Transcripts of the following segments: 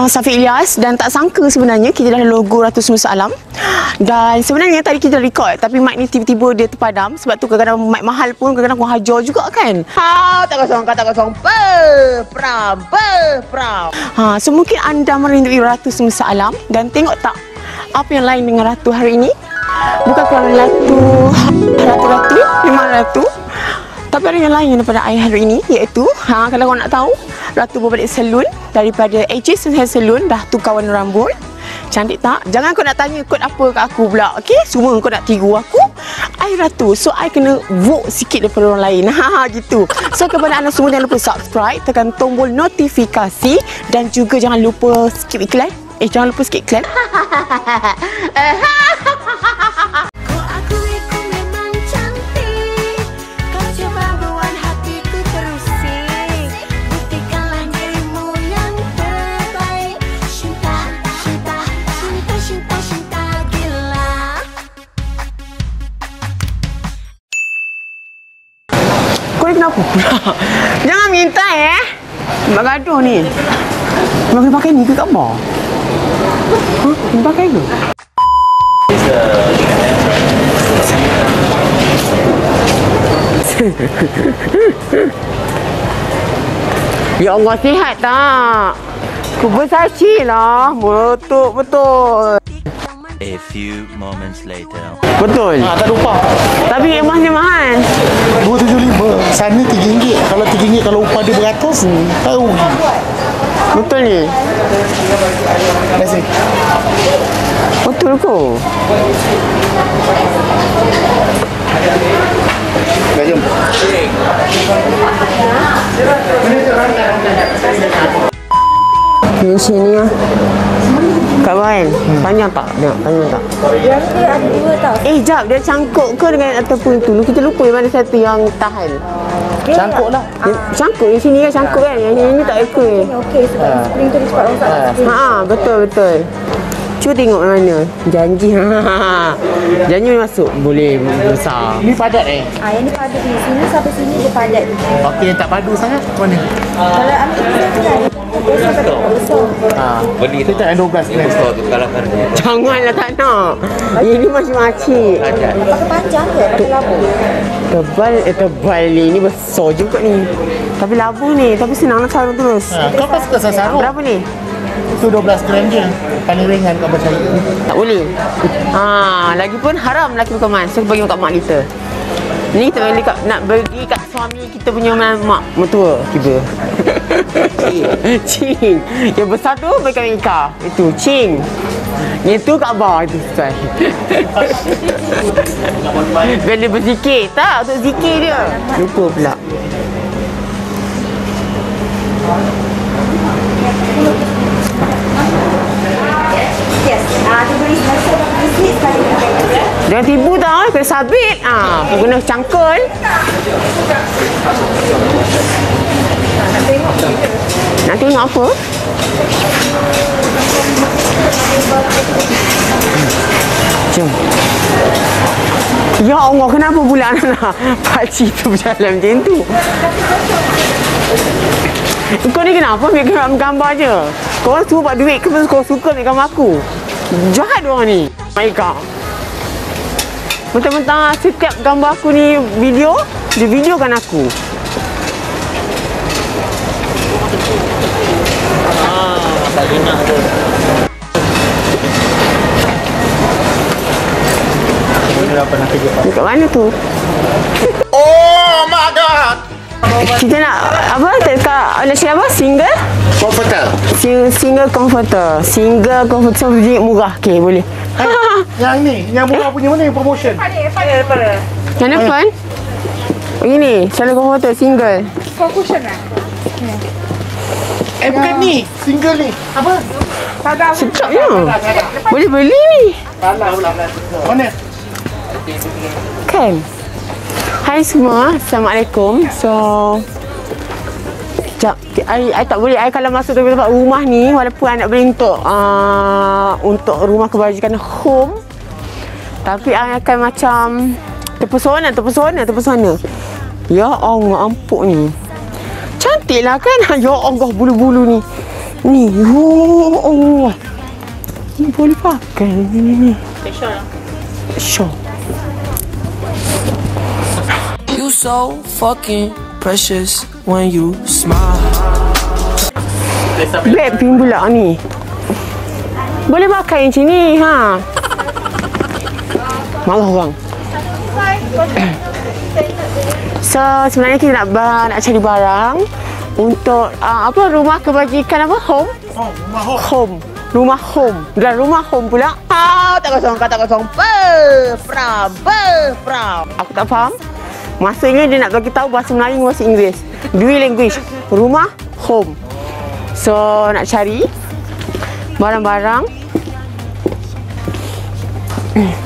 uh, Safiq Ilyas dan tak sangka sebenarnya kita dah logo Ratu Semua Alam. Dan sebenarnya tadi kita record tapi mic ni tiba-tiba dia terpadam sebab tu kadang-kadang mic mahal pun kadang-kadang aku hajar juga kan. Ha, tak kosong, tak kosong. Pe, pram, pe, pram. Ha, so mungkin anda merindui Ratu Semesta Alam dan tengok tak apa yang lain dengan Ratu hari ini? Bukan kerana Ratu Ratu-Ratu, memang Ratu. Tapi ada yang lain daripada I hari ini iaitu ha, kalau kau nak tahu Ratu berbalik salon daripada AJ Hair Salon dah tukar warna rambut. Cantik tak? Jangan kau nak tanya kod apa kat aku pula. Okey? Semua kau nak tiru aku. I Ratu. So I kena vote sikit daripada orang lain. Ha gitu. So kepada anda semua jangan lupa subscribe, tekan tombol notifikasi dan juga jangan lupa skip iklan. Eh jangan lupa skip iklan. ni kenapa pula? Jangan minta eh. Nak gaduh ni. Nak kena pakai ni ke kat bar? Huh? Ni pakai ke? ya Allah sihat tak? Kubersaksi lah. Betul, betul. A few moments later. Betul. Ah, tak lupa. Tapi emasnya mahal. 275. Sana RM3. Kalau RM3 kalau upah dia beratus, tahu. Betul ni. Terima kasih. Betul ke? Dah jom. Di sini lah. Kak Wan, panjang tak? Tengok, panjang tak? Yang dia ada dua tau. Eh, jap, dia cangkuk ke dengan ataupun tu? Kita lupa yang mana satu yang tahan. Dia Cangkuk lah. Dia, cangkuk, yang sini kan cangkuk kan? Yang ini tak ekor. Ini okey sebab spring tu dia cepat rosak kat spring. Ha, betul, betul. Cuba tengok mana. Janji. Ha. Janji boleh masuk. Boleh besar. Ni padat eh. Ah, yang ni padat ni. Sini sampai sini dia padat. Okey, yang tak padu sangat. Mana? Kalau ambil ni kan. Tak. Ha. Beli tu tak yang 12 gram. Janganlah tak nak. Ini masih makcik. Pakai panjang ke? Pakai labu. Tebal, eh tebal ni. Ini besar juga ni. Tapi labu ni. Tapi senang nak sarung terus. Ha, kau kan suka sasarung? Berapa ni? Itu 12 gram je. Paling ringan kau percaya. Tak boleh. Ha, lagipun haram lelaki makan mas. So bagi kat mak kita. Ni kita bagi kat, nak bagi kat suami kita punya mak, mak mertua tiba. Cing. Yang besar tu kat Ika. Itu Cing. Yang tu kat bar itu sesuai. Dia berzikir. Tak, untuk zikir dia. Lupa pula. Yes. Ah, dia beri di sini sekali. Jangan tibu tau, kena sabit. Ah, ha, guna cangkul. Nak tengok apa? Jom. Ya Allah, kenapa pula Nana? Pakcik tu berjalan macam tu. Kau ni kenapa ambil gambar, gambar je? Kau suruh buat duit ke kau suka ambil gambar aku? Jahat orang ni. Maika. Mentang-mentang setiap gambar aku ni video, dia videokan aku. Dekat mana tu? Oh my god. Kita nak apa? Dekat nak cakap apa? Single? Comforter. Sing- Single comforter. Single comforter RM1 murah. Okey, boleh. Yang ni, yang murah punya mana yang promotion? Yang depan? Begini, single comforter single. Eh bukan ni, single ni. Apa? Sedapnya. Boleh beli ni. Mana? Kan? Hai semua, Assalamualaikum. So, Sekejap, I, I tak boleh. I kalau masuk tempat rumah ni, walaupun I nak beli untuk uh, untuk rumah kebajikan home, tapi I akan macam terpesona, terpesona, terpesona. Ya Allah, ampuk ni. Cantik lah kan? Ya Allah, bulu-bulu ni. Ni. Oh, oh. Ni boleh pakai ni. ni. Sure. You so fucking precious when you smile. Blackpink pula ni. Boleh pakai macam ni, ha. Malah orang. So, sebenarnya kita nak, nak cari barang untuk uh, apa rumah kebajikan apa? Home? rumah home. Home. Rumah home. Dan rumah home pula. Kau tak kosong, tak kosong. Pe, pram, pe, pram. Aku tak faham. Masanya dia nak bagi tahu bahasa Melayu bahasa Inggeris. Dua language. Rumah, home. So, nak cari barang-barang.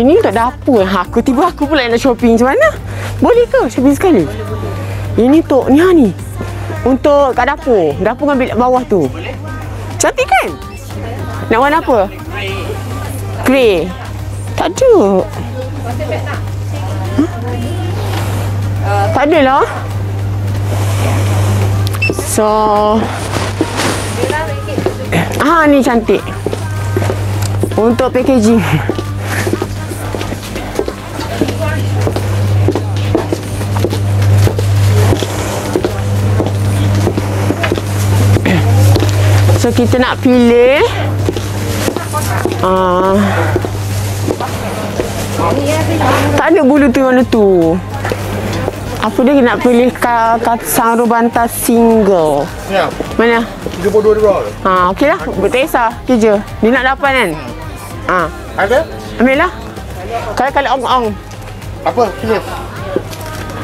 Ini untuk dapur. Ha, aku tiba aku pula nak shopping macam mana? Boleh ke shopping sekali? Ini untuk ni ni. Untuk kat dapur. Dapur dengan bilik bawah tu. Cantik kan? Nak warna apa? Grey. Tak ada. Tak ada lah. So. Ah ni cantik. Untuk packaging. So kita nak pilih ah tak ada bulu tu mana tu. Apa dia nak pilih ka, ka Sanro Bantas single. Ya. Mana? 32 dolar. Ha, okey lah. Tak kisah. Kerja. Dia nak lapan kan? Ha, Ada? ambil lah. Kalau ong-ong. Apa? Pilih.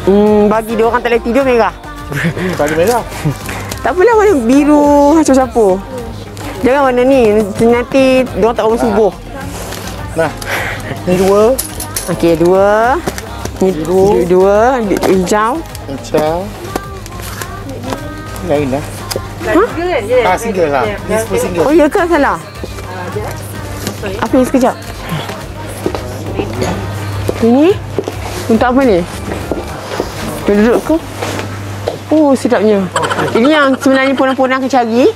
Hmm, bagi dia orang tak boleh tidur merah. Tak ada merah. Tak apalah warna biru macam siapa. Jangan warna ni. Nanti dia orang tak bangun subuh. Nah. Ni dua. Okey, dua. Ni biru. Dua. Hijau. Macam. Lain lah. Ha? Ah, single lah. Ni super single. Oh, ya ke salah? Apa ni sekejap? Ini? Untuk apa ni? Dia duduk ke? Oh, sedapnya. Ini yang sebenarnya ponang-ponang akan cari.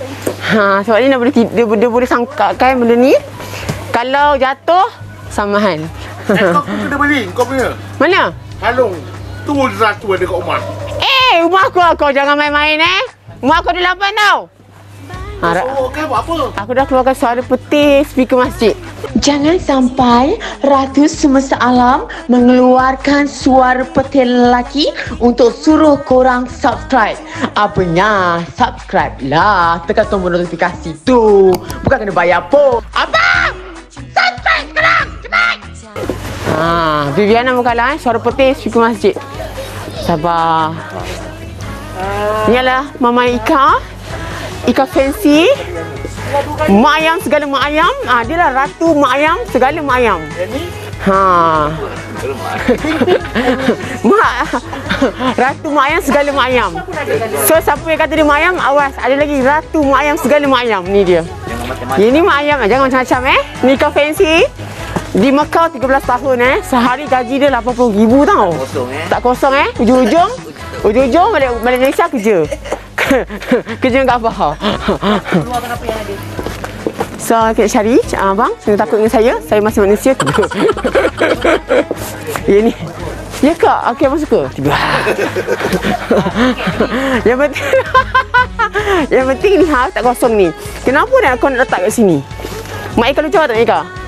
Ha, sebab ni dia boleh, dia, dia boleh sangkakan benda ni. Kalau jatuh, samahan. Eh, kau kena beli. Kau punya. Mana? Halung. Tu satu ada kat rumah. Eh, rumah aku kau jangan main-main eh. Rumah aku ada lapan tau. Ha, ra- Oh, okey. Buat apa? Aku dah keluarkan suara peti speaker masjid. Jangan sampai Ratu Semesta Alam mengeluarkan suara peti lelaki untuk suruh korang subscribe. Apanya? Subscribe lah. Tekan tombol notifikasi tu. Bukan kena bayar pun. Apa? Subscribe! Ha, Viviana bukanlah eh. Suara peti speaker masjid. Sabar. Ni adalah Mama Ika. Ika fancy. Mak ayam segala mak ayam. Ah, dia lah ratu mak ayam segala mak ayam. Ha. mak ratu mak ayam segala mak ayam. So siapa yang kata dia mak ayam, awas ada lagi ratu mak ayam segala mak ayam ni dia. Ini mak ayam jangan macam-macam eh. Ni kau fancy. Di Mekah 13 tahun eh. Sehari gaji dia RM80,000 tau. Kosong eh. Tak kosong eh. Ujung-ujung. Ujung-ujung balik, balik Malaysia kerja. kerja dengan Abah. So, kita cari uh, abang. Jangan takut dengan saya. Saya masih manusia. Ya ni. Ya kak? Okey, abang suka? Tiba. yang penting... yang penting ni ha, tak kosong ni. Kenapa nak kau nak letak kat sini? Mak Ika lucu tak Ika?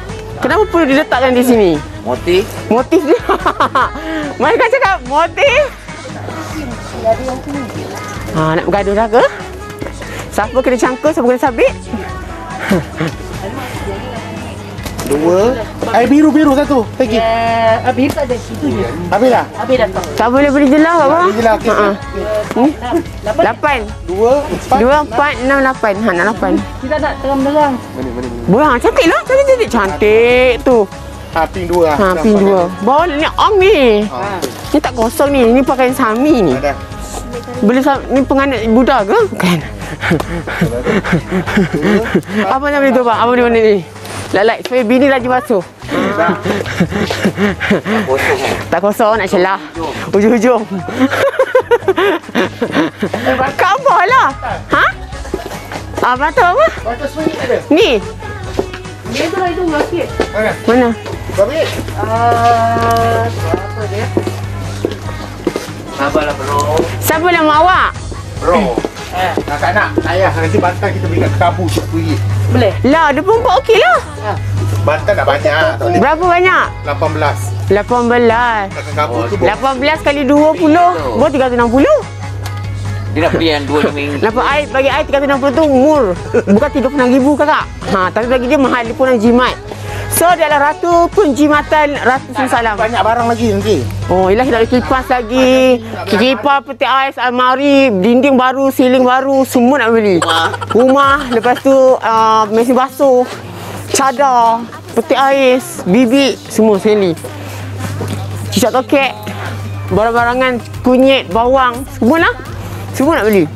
Kenapa perlu diletakkan di sini? Motif. Motif dia. Mereka cakap motif. Ha, nak bergaduh dah ke? Siapa kena cangkul, siapa kena sabit? Dua. Air biru-biru satu. Lagi. Eh, habis tak ada. Itu je. Habis lah. Habis dah tak. Boleh beri jelas apa? Beri jelas, okey. Ha. Ni. Lapan. Dua. Empat. Dua, empat, enam, lapan. Ha, nak lapan. Kita tak terang-terang. Buah, cantik lah. Cantik, cantik. Cantik tu. Ha, pink dua lah. Ha, pin dua. Boleh ni ong ni. Ni tak kosong ni. Ni pakaian Sami ni. Ada. Boleh sam- ni penganut Buddha ke? Bukan. Apa nama dia tu bang? Apa dia mana ni? Lalai supaya bini lagi basuh. Kosong eh. Tak kosong nak celah. Ujung-ujung. Kabar lah. Ha? Ah, batu apa? Batu seringgit ada. Ni. Dia tu lah itu sikit. Mana? Mana? Berapa? Ah, berapa dia? Sabarlah bro. Siapa nama awak? Bro. Eh, nak tak nak? Ayah, nanti bantal kita beri kat kabu RM10. Boleh. Lah, 24 okey lah. Bantal tak banyak. Berapa banyak? 18. 18. Takkan kabu tu 18 kali 20 Buat 360 Dia nak beli yang RM25. Dapat air Bagi air 360 tu mur. Bukan RM36,000 kakak. Ha, Tapi bagi dia mahal Dia pun nak jimat. So dia adalah ratu penjimatan Ratu Simsalam banyak barang lagi nanti. Oh yelah kita ada kipas lagi. Kipas, peti ais, almari Dinding baru, siling baru Semua nak beli. Rumah. Lepas tu uh, Mesin basuh Cadar Peti ais Bibik Semua sekali Cicak tokek Barang-barangan Kunyit Bawang Semua lah. Semua nak beli.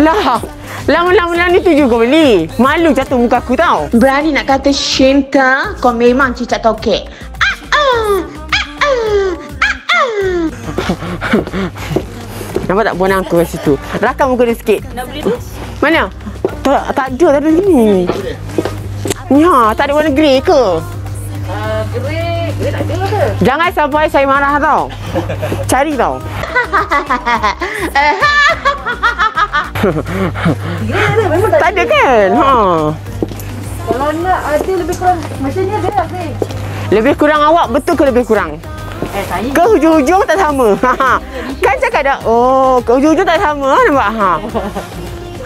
Lah Lama-lama ni tu juga beli. Malu jatuh muka aku tau. Berani nak kata Shinta Kau memang cicak tokek. Nampak tak bonang aku kat situ? Rakam muka dia sikit. Nak beli tu? Mana? Tak, tak ada, tak ada sini. Ya, tak ada warna grey ke? Ah, grey. Tak? Jangan sampai saya marah tau Cari tau tak Tak ada kan? Ha. Kalau nak ada lebih kurang. Macam ni ada lah. Lebih kurang awak betul ke lebih kurang? Eh. Ke hujung-hujung tak sama. Ha. kan cakap dah, oh, ke hujung-hujung tak sama ha, nampak ha.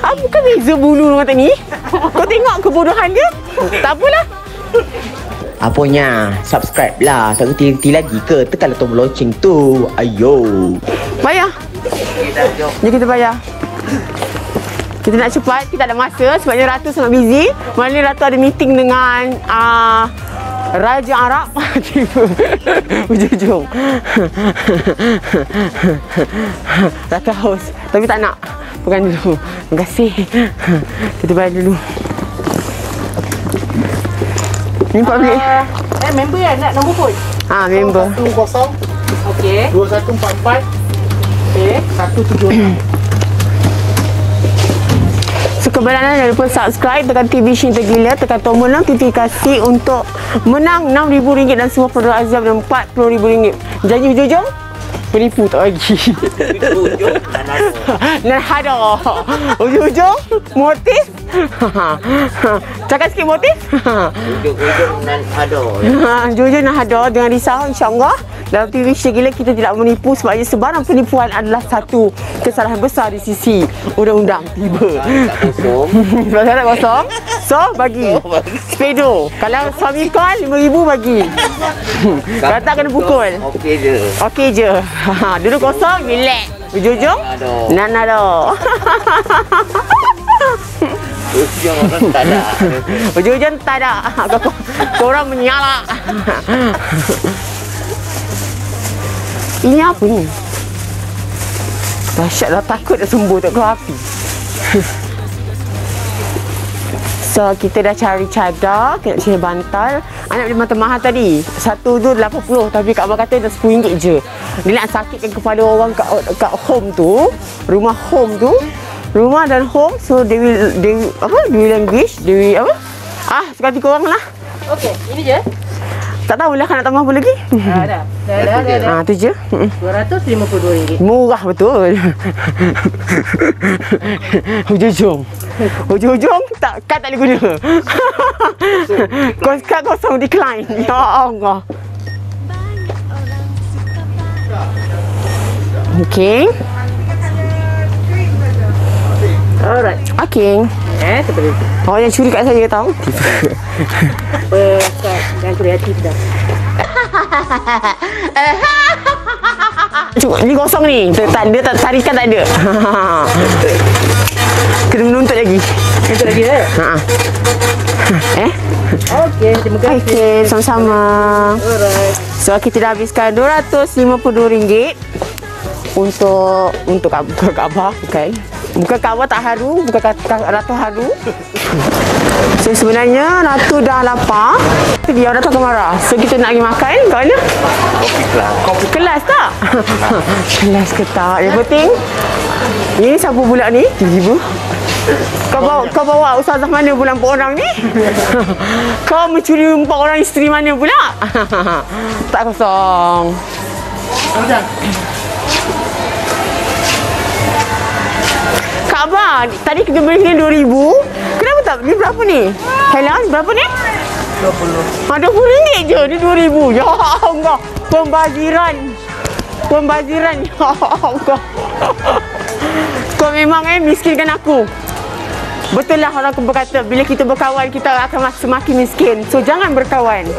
Ha, bukan beza bulu mata ni. Kau tengok kebodohan dia. Tak apalah. Apanya, subscribe lah. Tak reti-reti lagi ke? Tekanlah tombol lonceng tu. Ayo. Bayar. Ni kita bayar. Kita nak cepat, kita ada masa sebabnya Ratu sangat busy. Malam ni Ratu ada meeting dengan uh, Raja Arab. Ujung-ujung. Ratu haus. Tapi tak nak. Pegang dulu. Terima kasih. Kita bayar dulu. Ni Pak. Ah, eh, member kan nak nombor phone? Ha, member. 10 Okey. 2144 Okey. 176. So kebenaran jangan lupa subscribe Tekan TV Shin Tergila Tekan tombol notifikasi Untuk menang RM6,000 Dan semua produk Azam Dan RM40,000 Janji hujung-hujung Penipu tak bagi Dan ada Hujung-hujung Motif Cakap sikit motif nan ada. Hujung-hujung nak ada Dengan risau InsyaAllah dalam TV Syegila kita tidak menipu sebabnya sebarang penipuan adalah satu kesalahan besar di sisi undang-undang tiba. Tak kosong. Kalau tak kosong So bagi Sepedo Kalau suami call RM5,000 bagi Kalau tak kena pukul Okey je. Okey je Ha, Duduk kosong Relax Ujung-ujung Ada. Nanado Orang tak ada. Ujung-ujung tak ada. Korang menyala. Ini apa ni? Dahsyat dah takut dah sembuh tak keluar api. So kita dah cari cadar, kita cari bantal. Anak beli bantal mahal tadi Satu tu 80 tapi Kak Abang kata dah RM10 je. Dia nak sakitkan kepada orang kat, kat home tu Rumah home tu Rumah dan home So they will, they apa? They will language They will apa? Ah, suka hati korang lah Okey, ini je. Tak tahulah kan nak tambah apa lagi Ah, dah. Dah, dah, dah. dah. Ah, tu je Mm. RM252. Murah betul Hujung-hujung Hujung-hujung tak, kad tak boleh guna Kos kad kosong decline Ya Allah Okay Alright. Okay Eh, seperti itu. Oh yang curi kat saya tahu Besar dan kreatif dah. Cuk, ni kosong ni Dia tak, dia tak tarikan tak ada Kena menuntut lagi Itu lagi eh? ha. Eh Okey, terima kasih. Okay, sama-sama. Alright. So kita dah habiskan RM252 untuk untuk Kaabah bukan. Bukan Kaabah tak haru, bukan Kak Ratu haru. So sebenarnya Ratu dah lapar. Dia Ratu akan marah. So kita nak pergi makan kat mana? Kopi kelas. Kelas tak? Kelas ke tak? Yang penting Ini siapa pula ni? Tiba-tiba. Kau bawa, kau bawa ustazah mana pula empat orang ni? kau mencuri empat orang isteri mana pula? tak kosong. Kak Abah, tadi kita beli ni 2000. Kenapa tak? Ni berapa ni? Hello, berapa ni? 20. Ha, 20 ringgit je. Ni 2000. Ya Allah. Pembaziran. Pembaziran. Ya Allah. Kau memang eh miskinkan aku. Betul lah orang berkata bila kita berkawan kita akan semakin miskin. So jangan berkawan.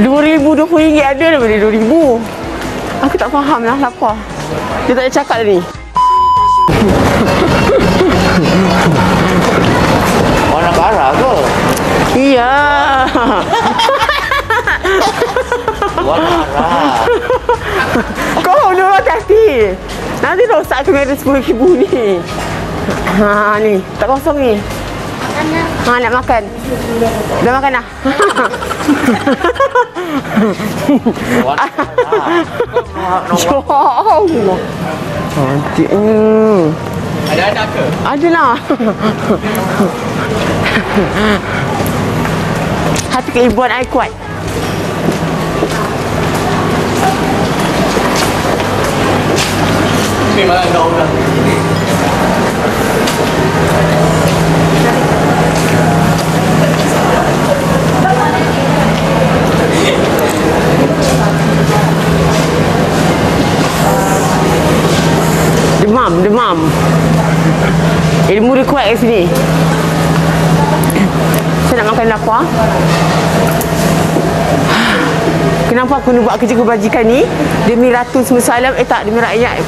Dua ribu, dua puluh ringgit ada daripada dua ribu. Aku tak faham lah lapar. Dia tak ada cakap tadi. Mana karah ke? Iya. Mana karah? Kau dulu hati. Nanti rosak kamera sepuluh ribu ni. Ha ni, tak kosong ni. Ha nak makan. Dah makan dah. Allah. Cantiknya. Ada anak ke? Adalah. Hati keibuan I kuat. Memang kau dah. Demam, demam. Ilmu dia kuat kat sini. Saya nak makan lapar. Kenapa aku nak buat kerja kebajikan ni? Demi Ratu Semesta Alam. Eh tak, demi rakyat.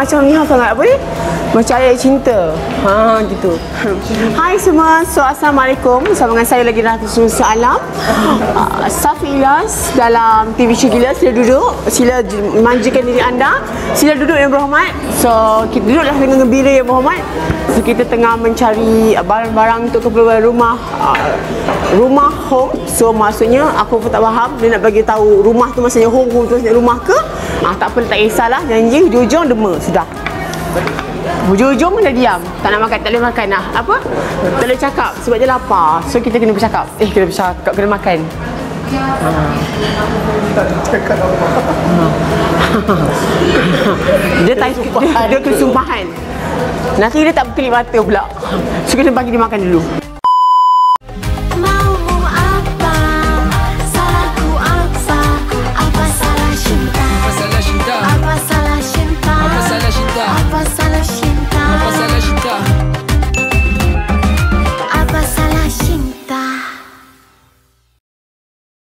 Macam ni sangat apa ni? Macam ayat cinta. Ha, gitu. Hai semua. So, Assalamualaikum. Bersama dengan saya lagi Ratu Sunusa Alam. Uh, Ilyas dalam TV Syegila. Sila duduk. Sila manjakan diri anda. Sila duduk yang berhormat. So, kita duduklah dengan gembira yang berhormat. So, kita tengah mencari uh, barang-barang untuk keperluan rumah. Uh, rumah home. So, maksudnya aku pun tak faham. Dia nak bagi tahu rumah tu maksudnya home, home tu maksudnya rumah ke? Ah, tak apa, tak kisahlah. Janji hujung-hujung dema. Sudah. Hujung-hujung dah diam. Tak nak makan, tak boleh makan lah. Apa? Tak boleh cakap sebab dia lapar. So kita kena bercakap. Eh, kena bercakap, kena makan. dia tak dia, dia kesumpahan. Nanti dia tak berkelip mata pula. So kita bagi dia makan dulu.